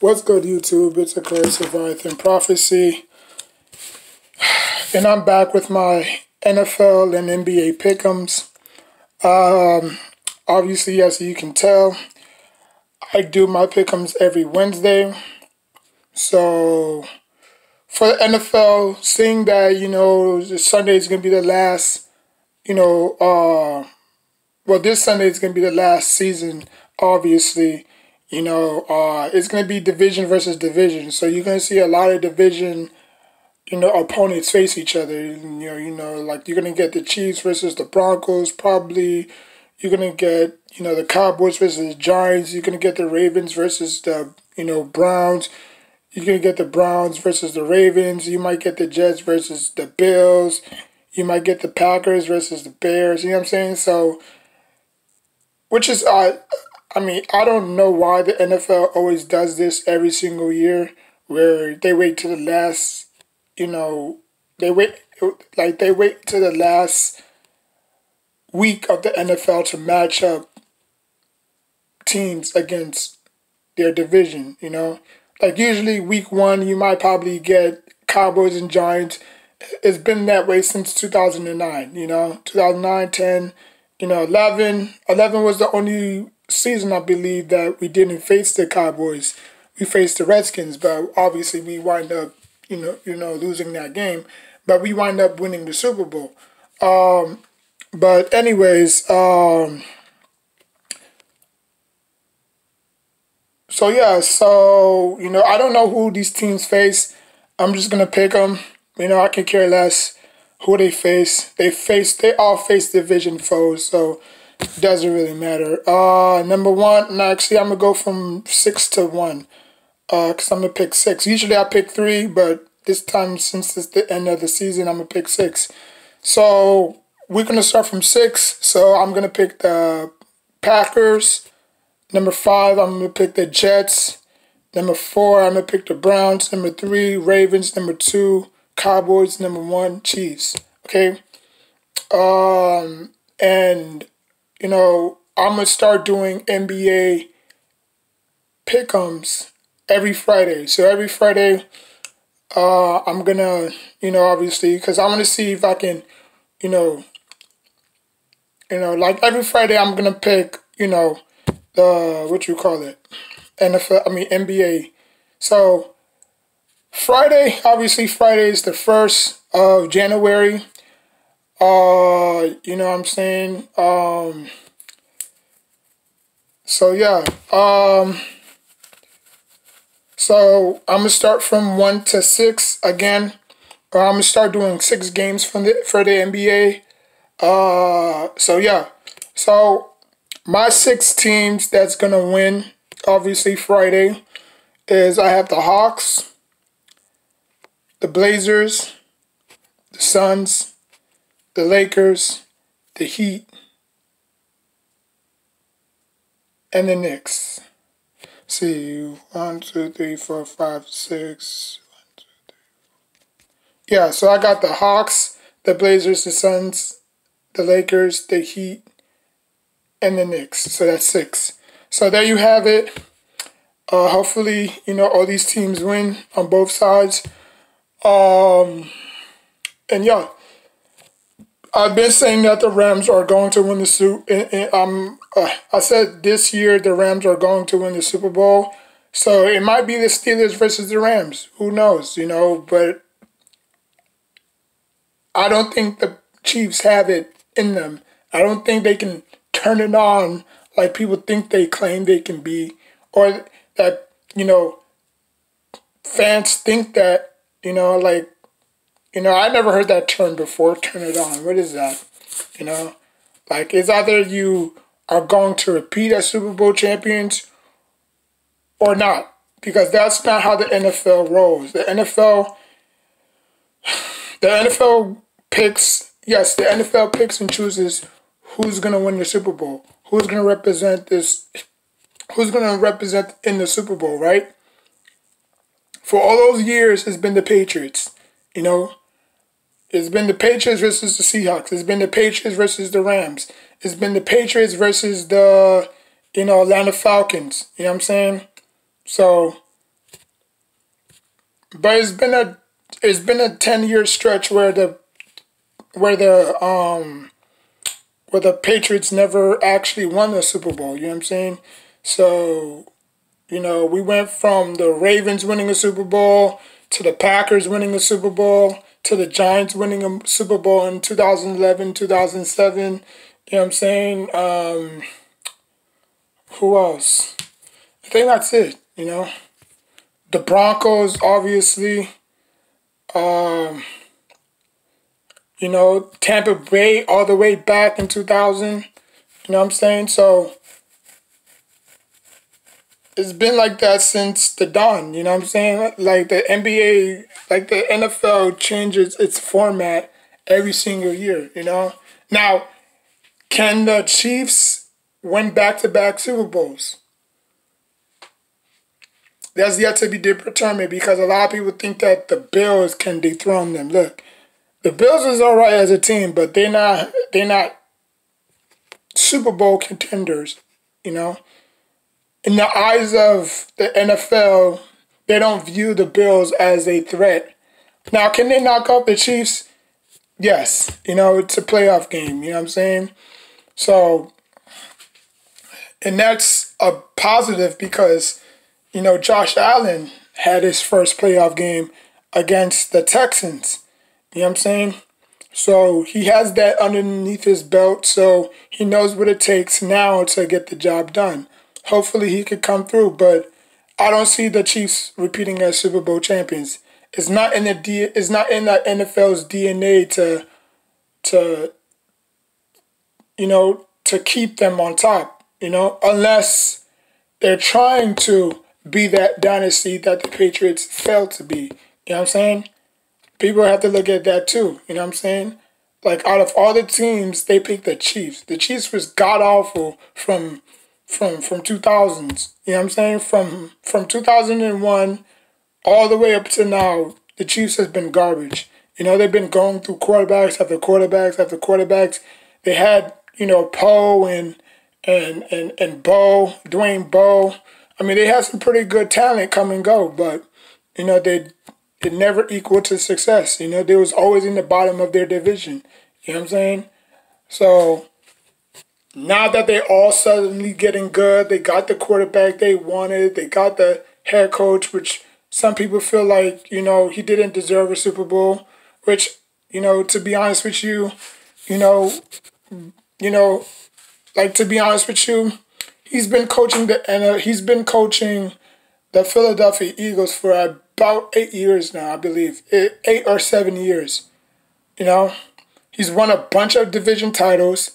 What's good, YouTube? It's Aquarius Leviathan Prophecy. And I'm back with my NFL and NBA pickums. Um, obviously, as you can tell, I do my pickums every Wednesday. So, for the NFL, seeing that, you know, Sunday is going to be the last, you know, uh, well, this Sunday is going to be the last season, obviously you know, uh, it's going to be division versus division. So you're going to see a lot of division, you know, opponents face each other. You know, you know, like you're going to get the Chiefs versus the Broncos, probably. You're going to get, you know, the Cowboys versus the Giants. You're going to get the Ravens versus the, you know, Browns. You're going to get the Browns versus the Ravens. You might get the Jets versus the Bills. You might get the Packers versus the Bears. You know what I'm saying? So, which is uh, I mean, I don't know why the NFL always does this every single year, where they wait to the last, you know, they wait like they wait to the last week of the NFL to match up teams against their division. You know, like usually week one you might probably get Cowboys and Giants. It's been that way since 2009. You know, 2009, 10, you know, 11. 11 was the only season, I believe that we didn't face the Cowboys. We faced the Redskins, but obviously we wind up, you know, you know, losing that game. But we wind up winning the Super Bowl. Um, but anyways, um, so yeah, so you know, I don't know who these teams face. I'm just gonna pick them. You know, I can care less who they face. They face, they all face division foes. So doesn't really matter. Uh, number one, actually, I'm gonna go from six to one. Uh, cause I'm gonna pick six. Usually I pick three, but this time since it's the end of the season, I'm gonna pick six. So we're gonna start from six. So I'm gonna pick the Packers. Number five, I'm gonna pick the Jets. Number four, I'm gonna pick the Browns. Number three, Ravens. Number two, Cowboys. Number one, Chiefs. Okay. Um, and you know, I'm gonna start doing NBA pickums every Friday. So every Friday, uh, I'm gonna, you know, obviously, because I want to see if I can, you know, you know, like every Friday, I'm gonna pick, you know, the what you call it, NFL. I mean NBA. So Friday, obviously, Friday is the first of January. Uh, you know what I'm saying? Um, so yeah. Um, so I'm gonna start from one to six again. Or I'm gonna start doing six games from the for the NBA. Uh, so yeah. So my six teams that's gonna win, obviously Friday, is I have the Hawks, the Blazers, the Suns, the Lakers, the Heat, and the Knicks. See, you. one, two, three, four, five, six. One, two, three, Yeah, so I got the Hawks, the Blazers, the Suns, the Lakers, the Heat, and the Knicks. So that's six. So there you have it. Uh, hopefully, you know, all these teams win on both sides. Um, and yeah, I've been saying that the Rams are going to win the Super. Um, uh, I said this year the Rams are going to win the Super Bowl. So it might be the Steelers versus the Rams. Who knows? You know, but I don't think the Chiefs have it in them. I don't think they can turn it on like people think they claim they can be, or that you know fans think that you know like you know, I never heard that term before, turn it on. What is that? You know, like it's either you are going to repeat as Super Bowl champions or not, because that's not how the NFL rolls. The NFL, the NFL picks, yes, the NFL picks and chooses who's going to win the Super Bowl, who's going to represent this, who's going to represent in the Super Bowl, right? For all those years, it's been the Patriots, you know, it's been the Patriots versus the Seahawks. It's been the Patriots versus the Rams. It's been the Patriots versus the, you know, Atlanta Falcons. You know what I'm saying? So, but it's been a it's been a ten year stretch where the where the um where the Patriots never actually won the Super Bowl. You know what I'm saying? So, you know, we went from the Ravens winning a Super Bowl to the Packers winning a Super Bowl to the Giants winning a Super Bowl in 2011, 2007. You know what I'm saying? Um, who else? I think that's it, you know. The Broncos, obviously. Um, you know, Tampa Bay all the way back in 2000. You know what I'm saying? So it's been like that since the dawn, you know what I'm saying? Like the NBA, like the NFL changes its format every single year, you know? Now, can the Chiefs win back to back Super Bowls? That's yet to be determined because a lot of people think that the Bills can dethrone them. Look, the Bills is all right as a team, but they're not they're not Super Bowl contenders, you know? in the eyes of the NFL, they don't view the Bills as a threat. Now, can they knock off the Chiefs? Yes. You know, it's a playoff game. You know what I'm saying? So, and that's a positive because, you know, Josh Allen had his first playoff game against the Texans. You know what I'm saying? So he has that underneath his belt, so he knows what it takes now to get the job done hopefully he could come through. But I don't see the Chiefs repeating as Super Bowl champions. It's not in the D, it's not in the NFL's DNA to to you know to keep them on top. You know, unless they're trying to be that dynasty that the Patriots failed to be. You know what I'm saying? People have to look at that too. You know what I'm saying? Like out of all the teams, they picked the Chiefs. The Chiefs was god awful from from from 2000s. You know what I'm saying? From from 2001 all the way up to now, the Chiefs has been garbage. You know, they've been going through quarterbacks after quarterbacks after quarterbacks. They had, you know, Poe and and and and Bo, Dwayne Bowe. I mean, they had some pretty good talent come and go, but you know, they it never equal to success. You know, they was always in the bottom of their division. You know what I'm saying? So now that they're all suddenly getting good, they got the quarterback they wanted, they got the head coach, which some people feel like, you know, he didn't deserve a Super Bowl, which, you know, to be honest with you, you know, you know, like to be honest with you, he's been coaching the and he's been coaching the Philadelphia Eagles for about eight years now, I believe, eh, eight or seven years. You know, he's won a bunch of division titles.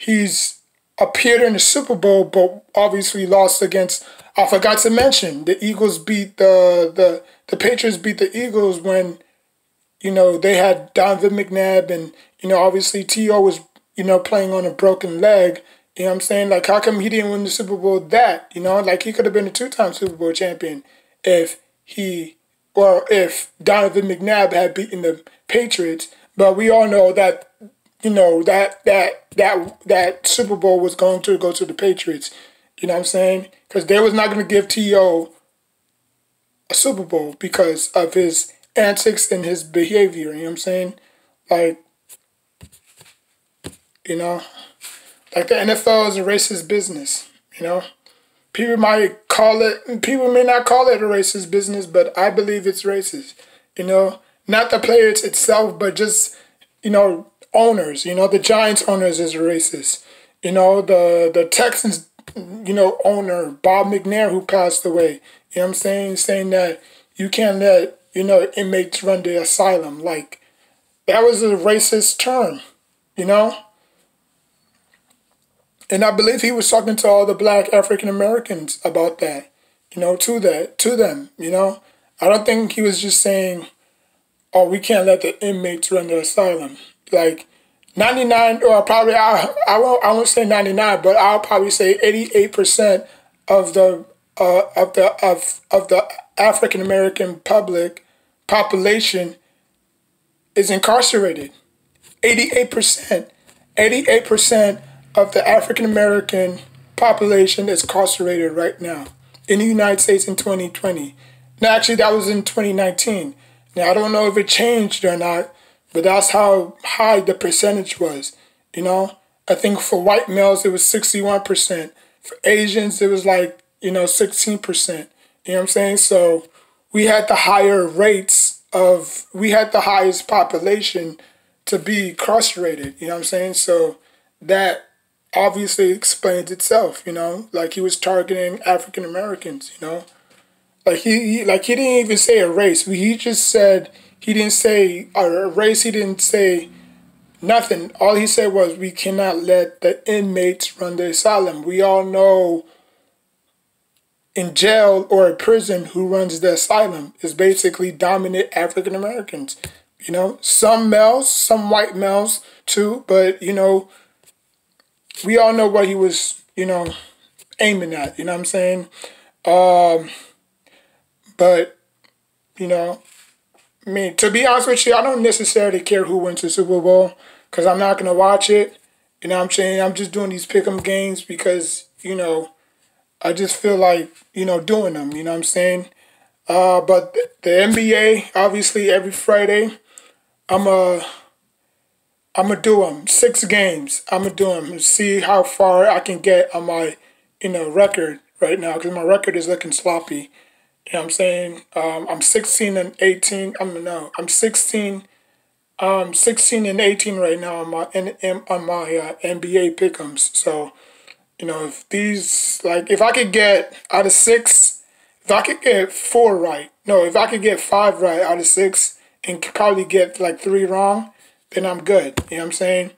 He's appeared in the Super Bowl, but obviously lost against. I forgot to mention the Eagles beat the the the Patriots beat the Eagles when, you know, they had Donovan McNabb and you know obviously T.O. was you know playing on a broken leg. You know what I'm saying? Like how come he didn't win the Super Bowl? That you know, like he could have been a two time Super Bowl champion if he or if Donovan McNabb had beaten the Patriots. But we all know that you know that that that that Super Bowl was going to go to the Patriots. You know what I'm saying? Because they was not going to give T.O. a Super Bowl because of his antics and his behavior. You know what I'm saying? Like, you know, like the NFL is a racist business. You know, people might call it. People may not call it a racist business, but I believe it's racist. You know, not the players itself, but just you know owners. You know, the Giants owners is racist. You know, the the Texans, you know, owner Bob McNair who passed away. You know I'm saying? Saying that you can't let, you know, inmates run the asylum. Like that was a racist term, you know? And I believe he was talking to all the black African Americans about that, you know, to that, to them, you know? I don't think he was just saying, oh, we can't let the inmates run the asylum like 99 or probably I I won't I won't say 99 but I'll probably say 88% of the uh, of the of of the African American public population is incarcerated 88% 88% of the African American population is incarcerated right now in the United States in 2020 No, actually, that was in 2019. Now, I don't know if it changed or not, but that's how high the percentage was. You know, I think for white males, it was 61%. For Asians, it was like, you know, 16%. You know what I'm saying? So we had the higher rates of, we had the highest population to be incarcerated. You know what I'm saying? So that obviously explains itself, you know, like he was targeting African Americans, you know. Like he, he, like he didn't even say a race. He just said he didn't say a race. He didn't say nothing. All he said was we cannot let the inmates run the asylum. We all know in jail or a prison who runs the asylum is basically dominant African Americans. You know, some males, some white males too, but you know, we all know what he was, you know, aiming at. You know what I'm saying? Um, but you know, I mean, to be honest with you, I don't necessarily care who wins the Super Bowl because I'm not gonna watch it. You know what I'm saying? I'm just doing these pick'em games because you know, I just feel like you know doing them. You know what I'm saying? Uh, but the NBA, obviously, every Friday I'm a I'm gonna do them six games. I'm gonna do them and see how far I can get on my you know record right now because my record is looking sloppy. You know what I'm saying? Um, I'm 16 and 18. I'm no, I'm 16. Um, 16 and 18 right now on my on my uh, NBA pickums. So, you know, if these like if I could get out of six, if I could get four right, no, if I could get five right out of six, and probably get like three wrong, then I'm good. You know what I'm saying?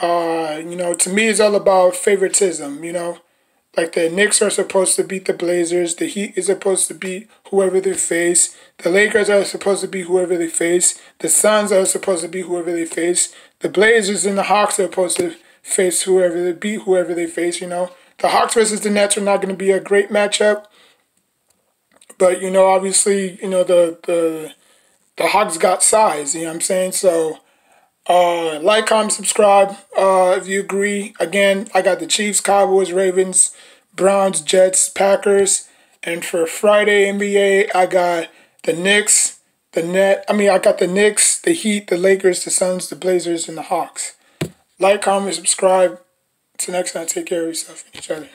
Uh, you know, to me, it's all about favoritism. You know, like the Knicks are supposed to beat the Blazers, the Heat is supposed to beat whoever they face, the Lakers are supposed to beat whoever they face, the Suns are supposed to beat whoever they face, the Blazers and the Hawks are supposed to face whoever they beat whoever they face. You know, the Hawks versus the Nets are not going to be a great matchup, but you know, obviously, you know the the the Hawks got size, you know what I'm saying? So uh, like, comment, subscribe uh, if you agree. Again, I got the Chiefs, Cowboys, Ravens, Browns, Jets, Packers. And for Friday NBA, I got the Knicks, the Net. I mean, I got the Knicks, the Heat, the Lakers, the Suns, the Blazers, and the Hawks. Like, comment, subscribe. Till next time, take care of yourself and each other.